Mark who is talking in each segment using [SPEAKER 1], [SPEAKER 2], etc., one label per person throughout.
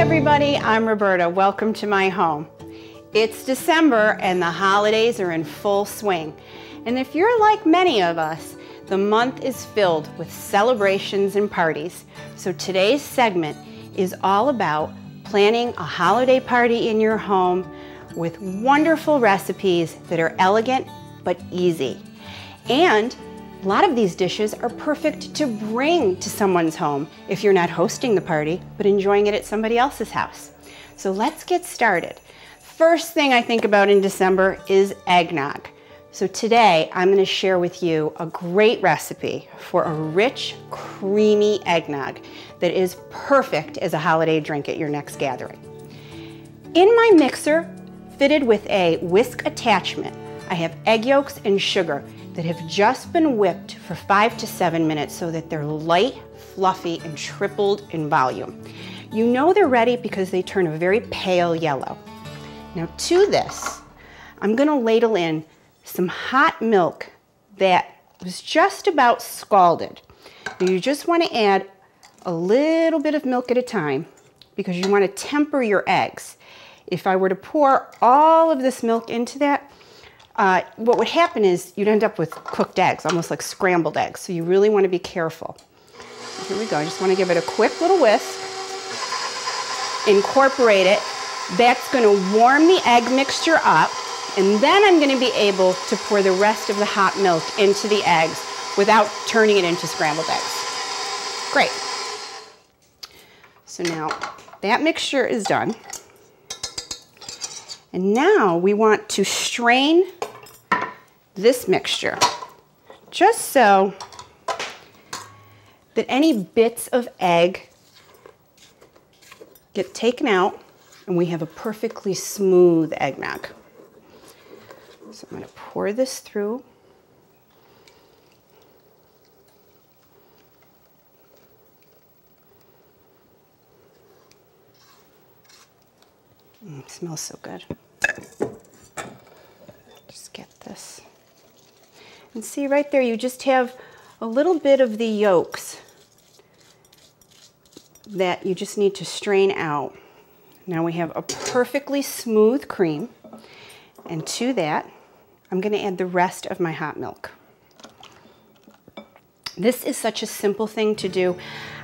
[SPEAKER 1] everybody, I'm Roberta. Welcome to my home. It's December and the holidays are in full swing. And if you're like many of us, the month is filled with celebrations and parties. So today's segment is all about planning a holiday party in your home with wonderful recipes that are elegant but easy. And a lot of these dishes are perfect to bring to someone's home if you're not hosting the party, but enjoying it at somebody else's house. So let's get started. First thing I think about in December is eggnog. So today I'm gonna share with you a great recipe for a rich, creamy eggnog that is perfect as a holiday drink at your next gathering. In my mixer, fitted with a whisk attachment, I have egg yolks and sugar that have just been whipped for five to seven minutes so that they're light, fluffy, and tripled in volume. You know they're ready because they turn a very pale yellow. Now to this, I'm gonna ladle in some hot milk that was just about scalded. Now you just wanna add a little bit of milk at a time because you wanna temper your eggs. If I were to pour all of this milk into that, uh, what would happen is you'd end up with cooked eggs, almost like scrambled eggs. So you really want to be careful. Here we go. I just want to give it a quick little whisk. Incorporate it. That's going to warm the egg mixture up. And then I'm going to be able to pour the rest of the hot milk into the eggs without turning it into scrambled eggs. Great. So now that mixture is done. And now we want to strain this mixture just so that any bits of egg get taken out and we have a perfectly smooth eggnog. So I'm going to pour this through. Mm, smells so good. Just get this. And see right there, you just have a little bit of the yolks that you just need to strain out. Now we have a perfectly smooth cream. And to that, I'm gonna add the rest of my hot milk. This is such a simple thing to do.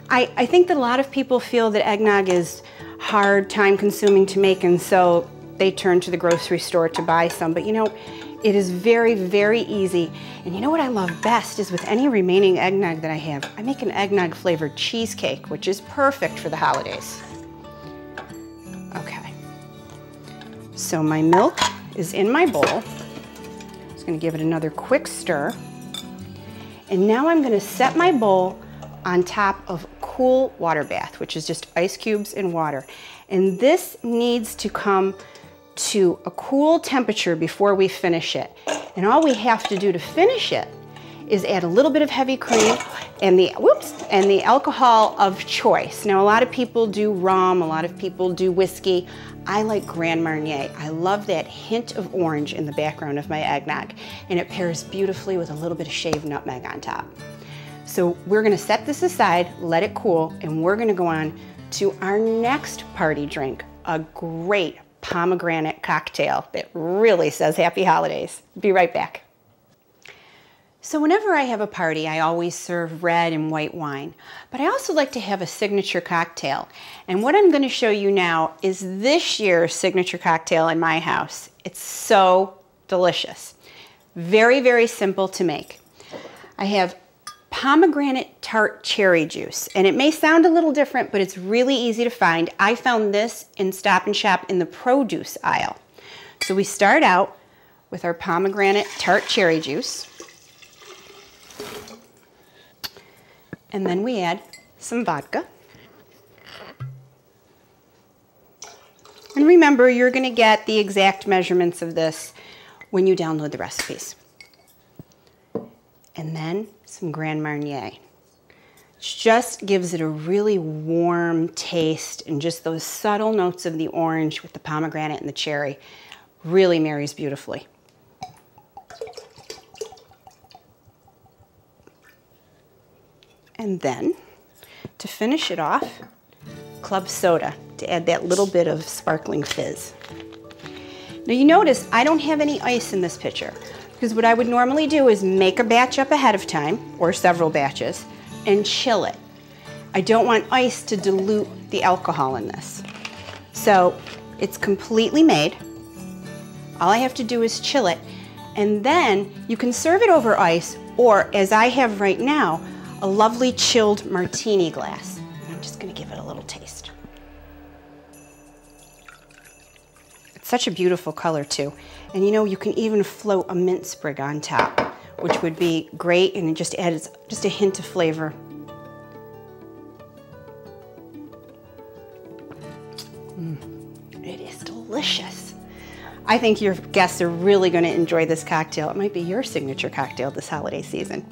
[SPEAKER 1] I, I think that a lot of people feel that eggnog is hard, time consuming to make, and so they turn to the grocery store to buy some. But you know, it is very, very easy. And you know what I love best is with any remaining eggnog that I have, I make an eggnog flavored cheesecake, which is perfect for the holidays. Okay. So my milk is in my bowl. I'm just gonna give it another quick stir. And now I'm gonna set my bowl on top of cool water bath, which is just ice cubes and water. And this needs to come to a cool temperature before we finish it. And all we have to do to finish it is add a little bit of heavy cream and the whoops and the alcohol of choice. Now a lot of people do rum, a lot of people do whiskey. I like Grand Marnier. I love that hint of orange in the background of my eggnog and it pairs beautifully with a little bit of shaved nutmeg on top. So we're gonna set this aside, let it cool, and we're gonna go on to our next party drink, a great pomegranate cocktail that really says happy holidays. Be right back. So whenever I have a party, I always serve red and white wine, but I also like to have a signature cocktail. And what I'm gonna show you now is this year's signature cocktail in my house. It's so delicious. Very, very simple to make. I have pomegranate tart cherry juice. And it may sound a little different, but it's really easy to find. I found this in Stop and Shop in the produce aisle. So we start out with our pomegranate tart cherry juice. And then we add some vodka. And remember, you're gonna get the exact measurements of this when you download the recipes and then some Grand Marnier. Just gives it a really warm taste and just those subtle notes of the orange with the pomegranate and the cherry really marries beautifully. And then, to finish it off, club soda. to add that little bit of sparkling fizz. Now you notice I don't have any ice in this pitcher because what I would normally do is make a batch up ahead of time or several batches and chill it. I don't want ice to dilute the alcohol in this. So it's completely made. All I have to do is chill it and then you can serve it over ice or as I have right now, a lovely chilled martini glass. I'm just gonna such a beautiful color too. And you know, you can even float a mint sprig on top, which would be great and it just adds just a hint of flavor mm, It is delicious. I think your guests are really going to enjoy this cocktail. It might be your signature cocktail this holiday season.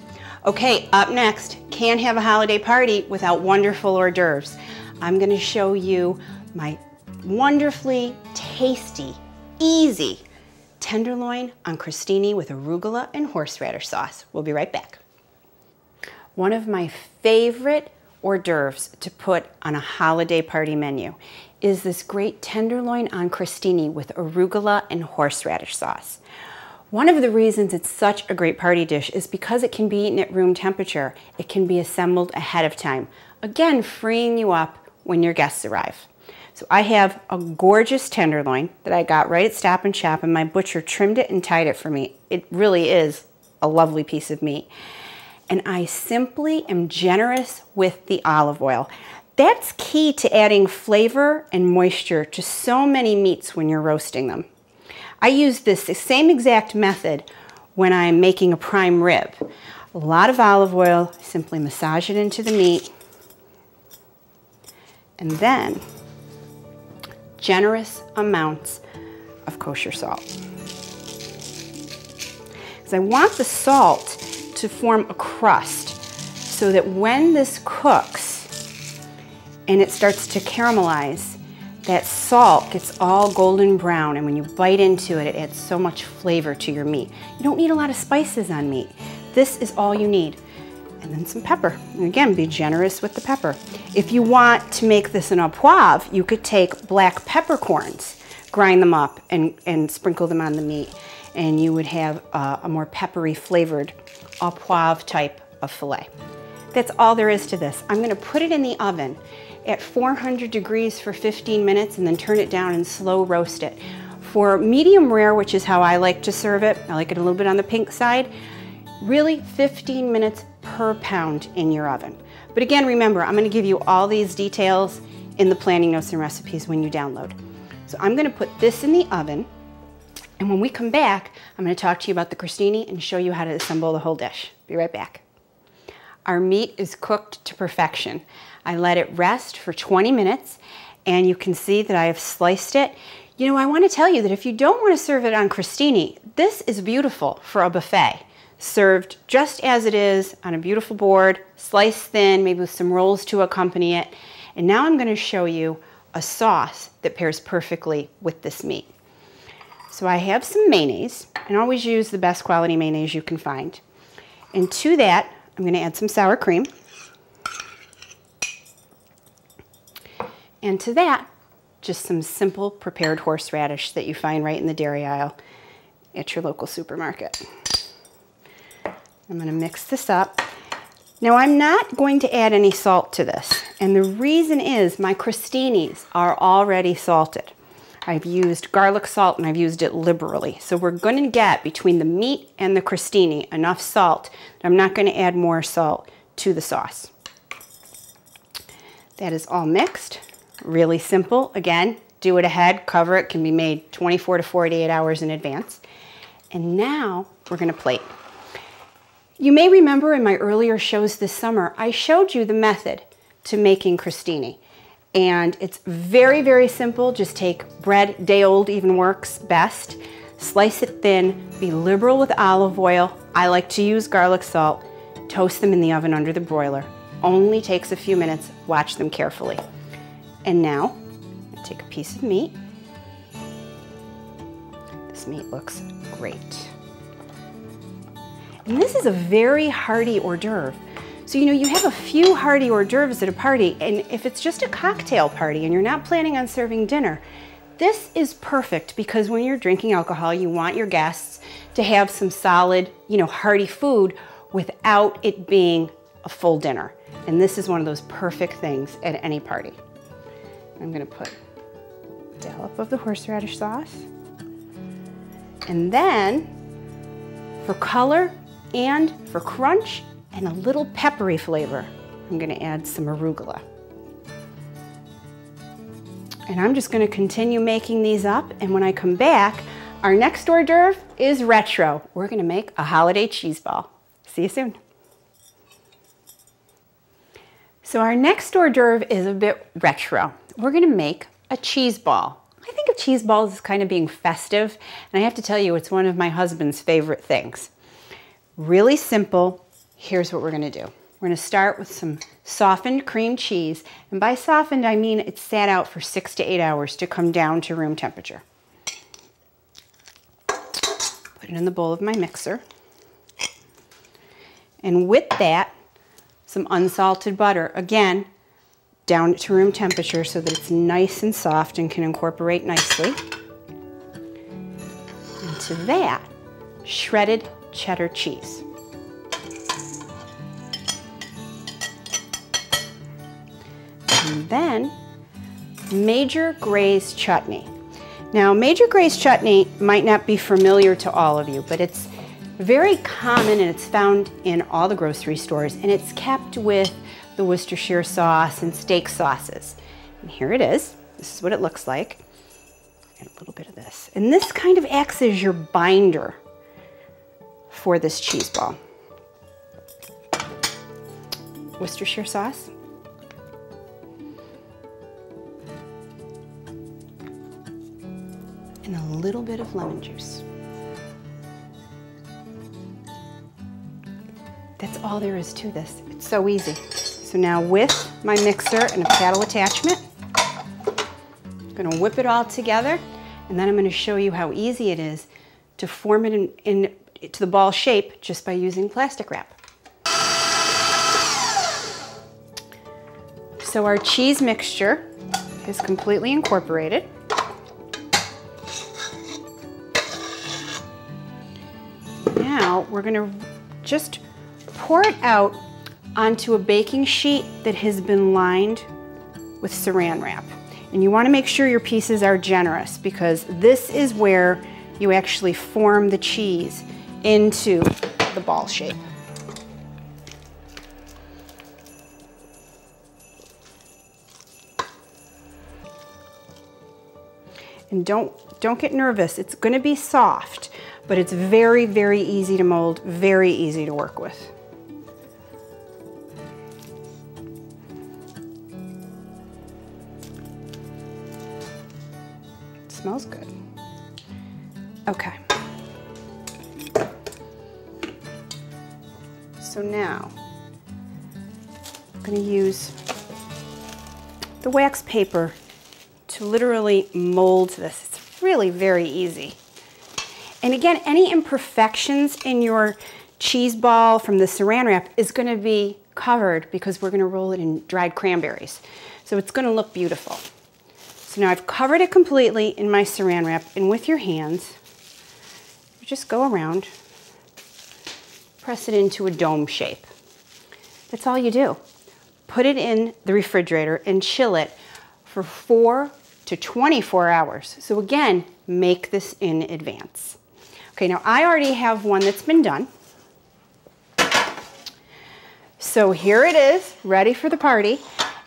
[SPEAKER 1] Okay, up next, can't have a holiday party without wonderful hors d'oeuvres. I'm going to show you my wonderfully tasty, easy tenderloin on crostini with arugula and horseradish sauce. We'll be right back. One of my favorite hors d'oeuvres to put on a holiday party menu is this great tenderloin on crostini with arugula and horseradish sauce. One of the reasons it's such a great party dish is because it can be eaten at room temperature. It can be assembled ahead of time. Again, freeing you up when your guests arrive. So I have a gorgeous tenderloin that I got right at Stop and Shop and my butcher trimmed it and tied it for me. It really is a lovely piece of meat. And I simply am generous with the olive oil. That's key to adding flavor and moisture to so many meats when you're roasting them. I use this same exact method when I'm making a prime rib. A lot of olive oil, simply massage it into the meat, and then generous amounts of kosher salt. Because I want the salt to form a crust so that when this cooks, and it starts to caramelize, that salt gets all golden brown and when you bite into it, it adds so much flavor to your meat. You don't need a lot of spices on meat. This is all you need. And then some pepper. And again, be generous with the pepper. If you want to make this an au poivre, you could take black peppercorns, grind them up and, and sprinkle them on the meat. And you would have uh, a more peppery flavored au poivre type of filet. That's all there is to this. I'm gonna put it in the oven at 400 degrees for 15 minutes and then turn it down and slow roast it. For medium rare, which is how I like to serve it, I like it a little bit on the pink side, really 15 minutes per pound in your oven. But again, remember, I'm gonna give you all these details in the planning notes and recipes when you download. So I'm gonna put this in the oven, and when we come back, I'm gonna talk to you about the crostini and show you how to assemble the whole dish. Be right back. Our meat is cooked to perfection. I let it rest for 20 minutes and you can see that I have sliced it. You know, I want to tell you that if you don't want to serve it on crostini, this is beautiful for a buffet. Served just as it is on a beautiful board, sliced thin, maybe with some rolls to accompany it. And now I'm going to show you a sauce that pairs perfectly with this meat. So I have some mayonnaise, and always use the best quality mayonnaise you can find. And to that, I'm going to add some sour cream. And to that, just some simple prepared horseradish that you find right in the dairy aisle at your local supermarket. I'm going to mix this up. Now I'm not going to add any salt to this, and the reason is my crostinis are already salted. I've used garlic salt and I've used it liberally. So we're going to get between the meat and the crostini enough salt I'm not going to add more salt to the sauce. That is all mixed. Really simple. Again, do it ahead, cover it, can be made 24 to 48 hours in advance. And now we're gonna plate. You may remember in my earlier shows this summer, I showed you the method to making crostini. And it's very, very simple. Just take bread, day old even works best. Slice it thin, be liberal with olive oil. I like to use garlic salt. Toast them in the oven under the broiler. Only takes a few minutes, watch them carefully. And now, take a piece of meat. This meat looks great. And this is a very hearty hors d'oeuvre. So, you know, you have a few hearty hors d'oeuvres at a party, and if it's just a cocktail party and you're not planning on serving dinner, this is perfect because when you're drinking alcohol, you want your guests to have some solid, you know, hearty food without it being a full dinner. And this is one of those perfect things at any party. I'm gonna put a dollop of the horseradish sauce. And then for color and for crunch and a little peppery flavor, I'm gonna add some arugula. And I'm just gonna continue making these up and when I come back, our next hors d'oeuvre is retro. We're gonna make a holiday cheese ball. See you soon. So our next hors d'oeuvre is a bit retro. We're gonna make a cheese ball. I think of cheese balls as kind of being festive, and I have to tell you, it's one of my husband's favorite things. Really simple. Here's what we're gonna do. We're gonna start with some softened cream cheese, and by softened, I mean it's sat out for six to eight hours to come down to room temperature. Put it in the bowl of my mixer. And with that, some unsalted butter. Again, down to room temperature so that it's nice and soft and can incorporate nicely. And to that, shredded cheddar cheese. And then Major Gray's chutney. Now, Major Gray's chutney might not be familiar to all of you, but it's very common and it's found in all the grocery stores and it's kept with the Worcestershire sauce and steak sauces. And here it is. This is what it looks like. And a little bit of this. And this kind of acts as your binder for this cheese ball. Worcestershire sauce. And a little bit of lemon juice. That's all there is to this. It's so easy. So now with my mixer and a paddle attachment, I'm gonna whip it all together and then I'm gonna show you how easy it is to form it in, in to the ball shape just by using plastic wrap. So our cheese mixture is completely incorporated. Now we're gonna just pour it out onto a baking sheet that has been lined with saran wrap. And you wanna make sure your pieces are generous because this is where you actually form the cheese into the ball shape. And don't, don't get nervous, it's gonna be soft, but it's very, very easy to mold, very easy to work with. smells good. Okay. So now, I'm gonna use the wax paper to literally mold this. It's really very easy. And again, any imperfections in your cheese ball from the saran wrap is gonna be covered because we're gonna roll it in dried cranberries. So it's gonna look beautiful. So now I've covered it completely in my saran wrap and with your hands, you just go around, press it into a dome shape. That's all you do. Put it in the refrigerator and chill it for four to 24 hours. So again, make this in advance. Okay, now I already have one that's been done. So here it is, ready for the party.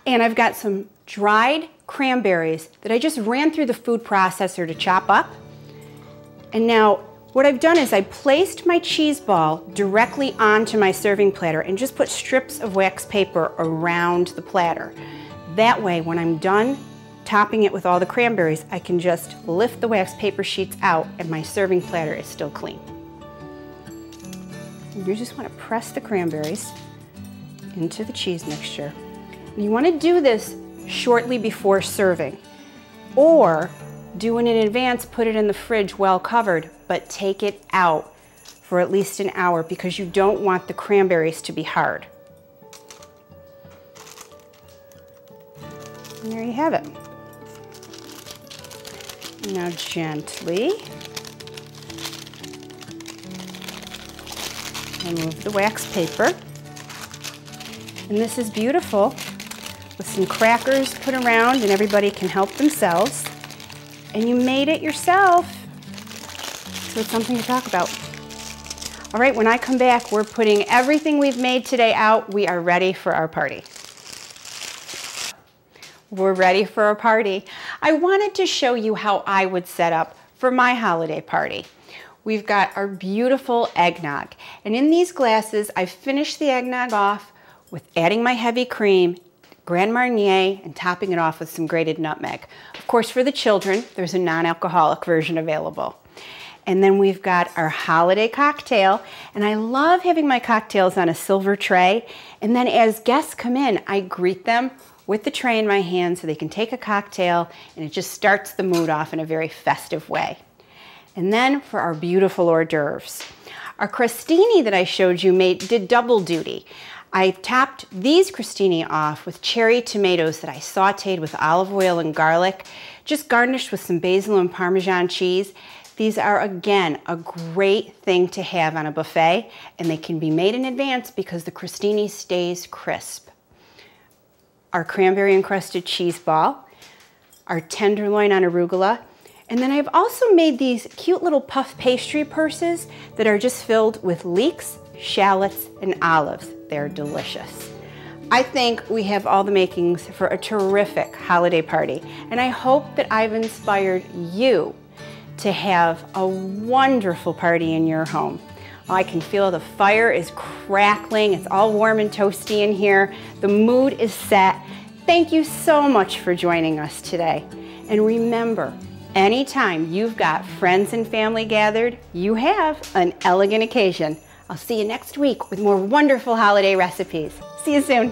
[SPEAKER 1] And I've got some dried cranberries that I just ran through the food processor to chop up. And now what I've done is I placed my cheese ball directly onto my serving platter and just put strips of wax paper around the platter. That way, when I'm done topping it with all the cranberries, I can just lift the wax paper sheets out and my serving platter is still clean. You just want to press the cranberries into the cheese mixture. You want to do this shortly before serving. Or do it in advance, put it in the fridge well covered, but take it out for at least an hour because you don't want the cranberries to be hard. And there you have it. Now gently remove the wax paper. And this is beautiful with some crackers put around and everybody can help themselves. And you made it yourself. So it's something to talk about. All right, when I come back, we're putting everything we've made today out. We are ready for our party. We're ready for our party. I wanted to show you how I would set up for my holiday party. We've got our beautiful eggnog. And in these glasses, I've finished the eggnog off with adding my heavy cream, Grand Marnier, and topping it off with some grated nutmeg. Of course, for the children, there's a non-alcoholic version available. And then we've got our holiday cocktail. And I love having my cocktails on a silver tray. And then as guests come in, I greet them with the tray in my hand so they can take a cocktail and it just starts the mood off in a very festive way. And then for our beautiful hors d'oeuvres. Our crostini that I showed you made, did double duty. I topped these crostini off with cherry tomatoes that I sauteed with olive oil and garlic, just garnished with some basil and Parmesan cheese. These are, again, a great thing to have on a buffet, and they can be made in advance because the crostini stays crisp our cranberry encrusted cheese ball, our tenderloin on arugula, and then I've also made these cute little puff pastry purses that are just filled with leeks, shallots, and olives. They're delicious. I think we have all the makings for a terrific holiday party, and I hope that I've inspired you to have a wonderful party in your home. I can feel the fire is crackling. It's all warm and toasty in here. The mood is set. Thank you so much for joining us today. And remember, anytime you've got friends and family gathered, you have an elegant occasion. I'll see you next week with more wonderful holiday recipes. See you soon.